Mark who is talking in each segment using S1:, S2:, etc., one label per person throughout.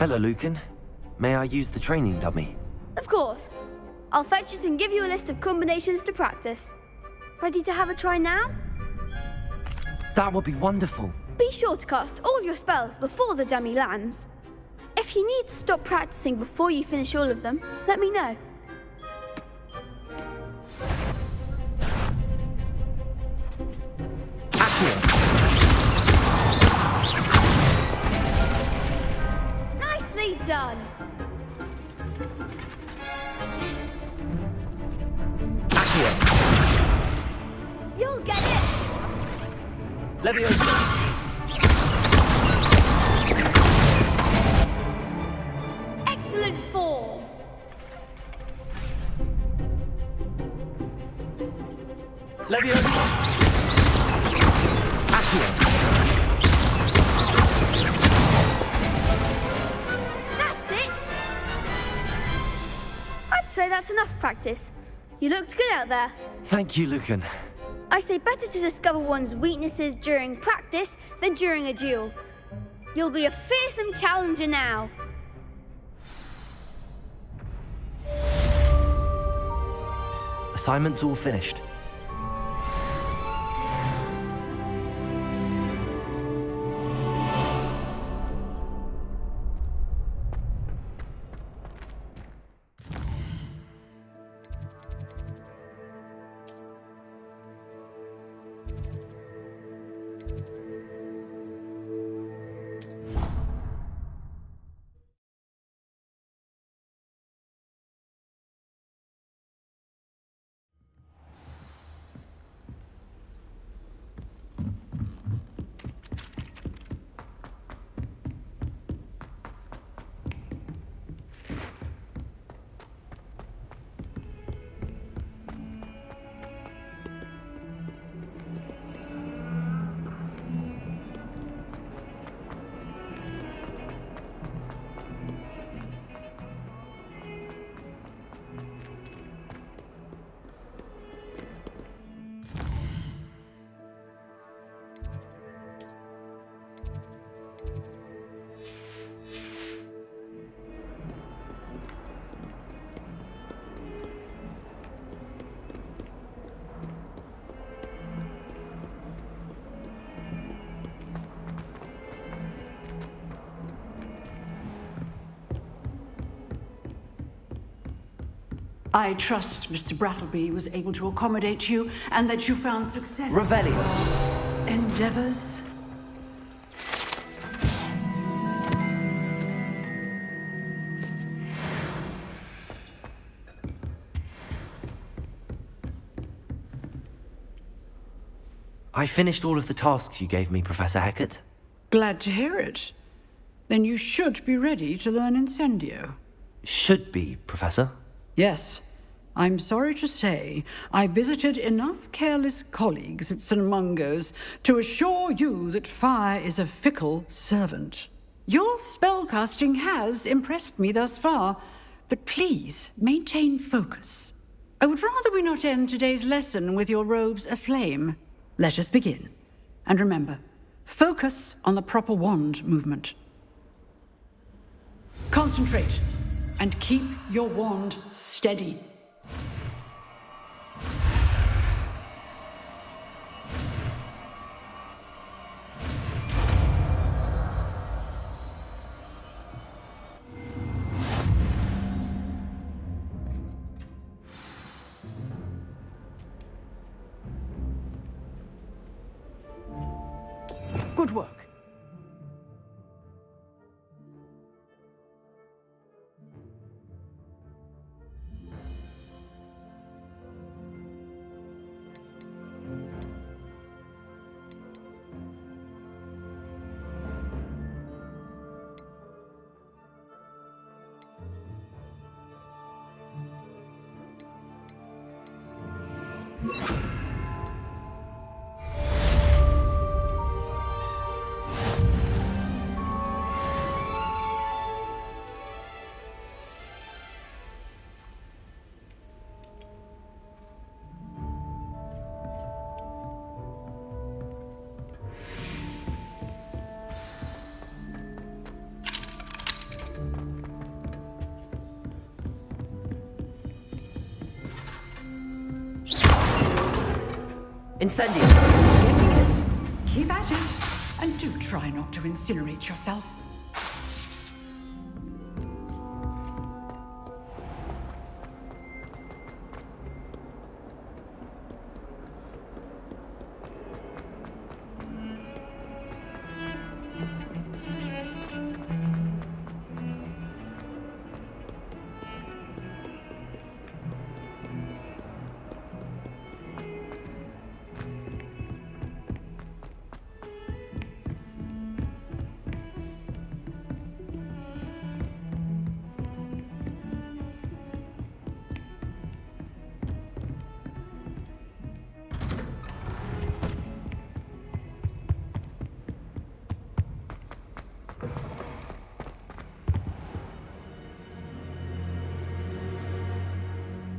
S1: Hello, Lucan. May I use the training dummy?
S2: Of course. I'll fetch it and give you a list of combinations to practice. Ready to have a try now?
S1: That would be wonderful.
S2: Be sure to cast all your spells before the dummy lands. If you need to stop practicing before you finish all of them, let me know. Done.
S1: Accio.
S2: You'll get it.
S1: Leviosa.
S2: Enough practice. You looked good out there.
S1: Thank you, Lucan.
S2: I say better to discover one's weaknesses during practice than during a duel. You'll be a fearsome challenger now.
S1: Assignment's all finished.
S3: I trust Mr. Brattleby was able to accommodate you and that you found success.
S1: Revelio.
S3: Endeavors.
S1: I finished all of the tasks you gave me, Professor Hecat.
S3: Glad to hear it. Then you should be ready to learn Incendio.
S1: Should be, Professor.
S3: Yes. I'm sorry to say, I visited enough careless colleagues at St. Mungo's to assure you that fire is a fickle servant. Your spellcasting has impressed me thus far, but please maintain focus. I would rather we not end today's lesson with your robes aflame. Let us begin. And remember, focus on the proper wand movement. Concentrate and keep your wand steady. Good work.
S1: you Incendio!
S3: Getting it. Keep at it. And do try not to incinerate yourself.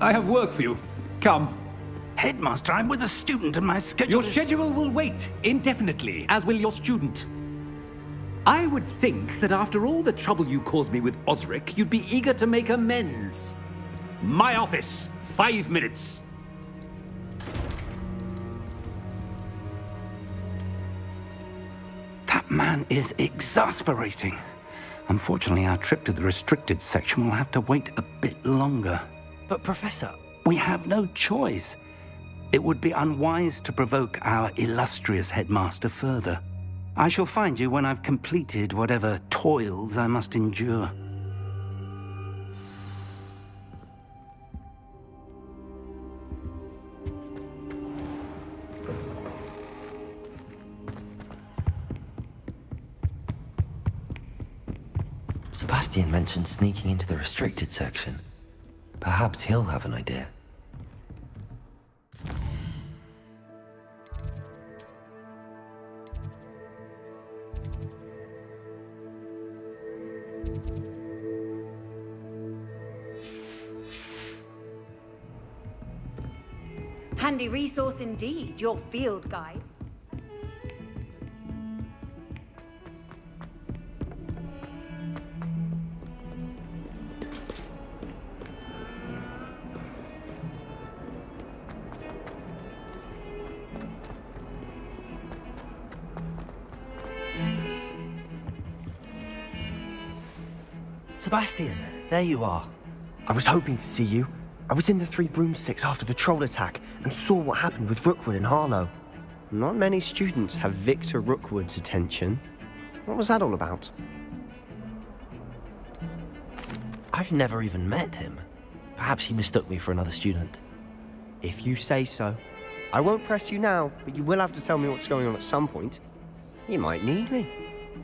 S4: I have work for you. Come.
S5: Headmaster, I'm with a student and my schedule
S4: Your
S5: is-
S4: schedule will wait indefinitely, as will your student. I would think that after all the trouble you caused me with Osric, you'd be eager to make amends. My office, five minutes.
S5: That man is exasperating. Unfortunately, our trip to the restricted section will have to wait a bit longer.
S1: But, Professor,
S5: We have no choice. It would be unwise to provoke our illustrious headmaster further. I shall find you when I've completed whatever toils I must endure.
S1: Sebastian mentioned sneaking into the restricted section. Perhaps he'll have an idea.
S6: Handy resource indeed, your field guide.
S1: Sebastian, there you are.
S7: I was hoping to see you. I was in the Three Broomsticks after the troll attack and saw what happened with Rookwood and Harlow.
S8: Not many students have Victor Rookwood's attention. What was that all about?
S1: I've never even met him. Perhaps he mistook me for another student.
S8: If you say so. I won't press you now, but you will have to tell me what's going on at some point. You might need me.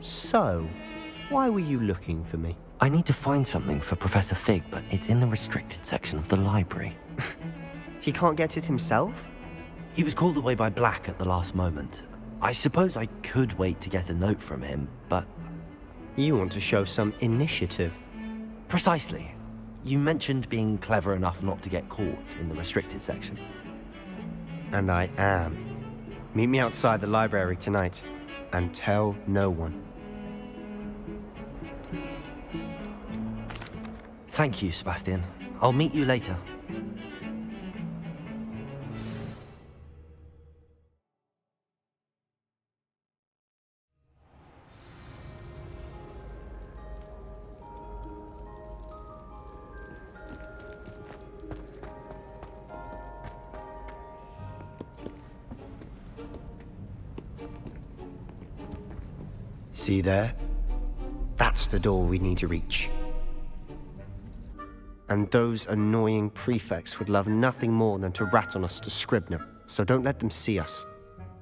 S8: So, why were you looking for me?
S1: I need to find something for Professor Fig, but it's in the restricted section of the library.
S8: He can't get it himself?
S1: He was called away by Black at the last moment. I suppose I could wait to get a note from him, but
S8: You want to show some initiative.
S1: precisely. You mentioned being clever enough not to get caught in the restricted section.
S8: And I am. Meet me outside the library tonight. And tell no one.
S1: Thank you, Sebastian. I'll meet you later.
S8: See there? That's the door we need to reach. And those annoying prefects would love nothing more than to rat on us to Scribner, so don't let them see us.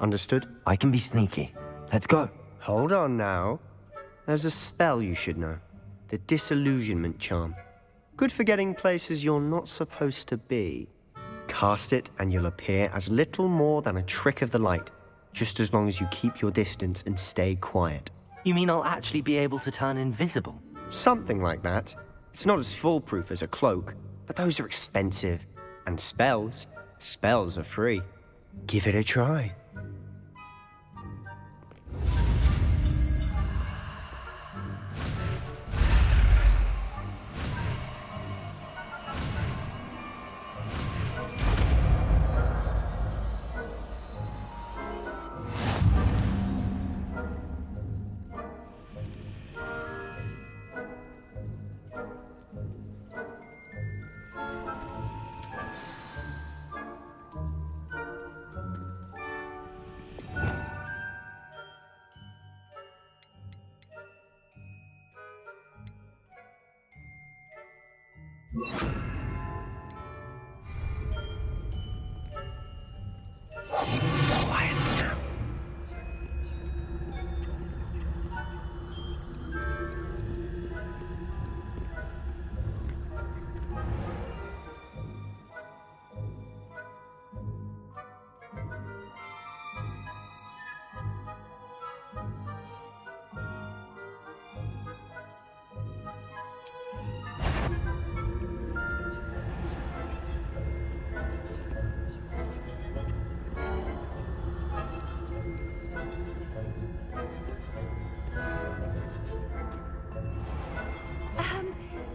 S8: Understood?
S1: I can be sneaky. Let's go.
S8: Hold on now. There's a spell you should know. The Disillusionment Charm. Good for getting places you're not supposed to be. Cast it and you'll appear as little more than a trick of the light, just as long as you keep your distance and stay quiet.
S1: You mean I'll actually be able to turn invisible?
S8: Something like that. It's not as foolproof as a cloak, but those are expensive. And spells, spells are free. Give it a try.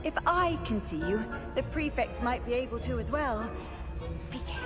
S6: If I can see you, the prefects might be able to as well. Be careful.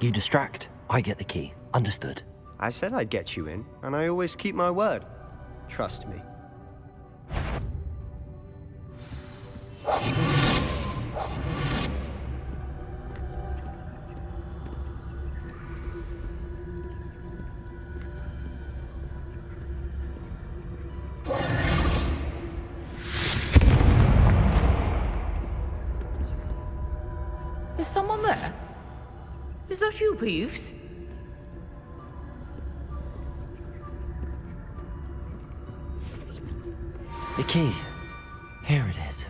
S1: You distract, I get the key. Understood.
S8: I said I'd get you in, and I always keep my word. Trust me.
S1: The key. Here it is.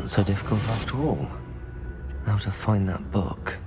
S1: Wasn't so difficult after all. Now to find that book.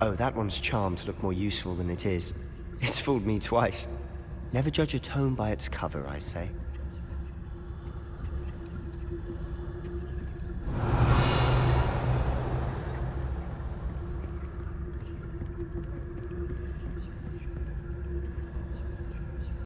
S8: No, that one's charmed to look more useful than it is. It's fooled me twice. Never judge a tome by its cover, I say.